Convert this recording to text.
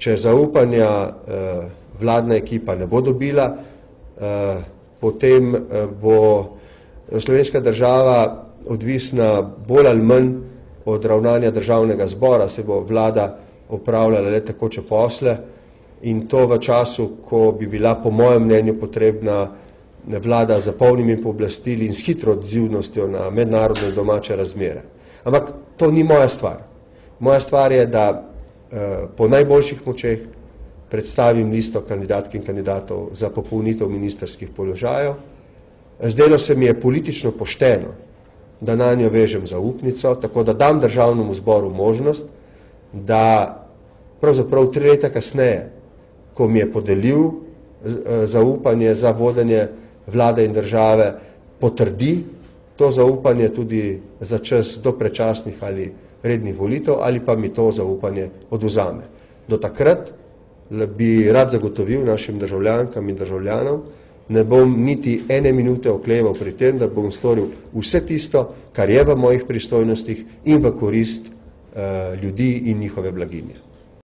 če zaupanja eh, vladna ekipa ne bo dobila, eh, potem eh, bo slovenska država odvisna bolj ali manj od ravnanja državnega zbora, se bo vlada opravljala le takoče posle in to v času, ko bi bila po mojem mnenju potrebna vlada za polnimi pooblastili in s hitro odzivnostjo na mednarodne in domače razmere. Ampak to ni moja stvar. Moja stvar je, da po najboljših močeh predstavim listo kandidatk in kandidatov za popolnitev ministerskih položajev. Zdelo se mi je politično pošteno, da na njo vežem zaupnico, tako da dam državnemu zboru možnost, da pravzaprav tri leta kasneje, ko mi je podelil eh, zaupanje za vodenje vlade in države, potrdi to zaupanje tudi za čas do prečasnih ali rednih volitev ali pa mi to zaupanje oduzame. Do takrat bi rad zagotovil našim državljankam in državljanom, ne bom niti ene minute okleval pri tem, da bom storil vse tisto, kar je v mojih pristojnostih in v korist uh, ljudi in njihove blaginje.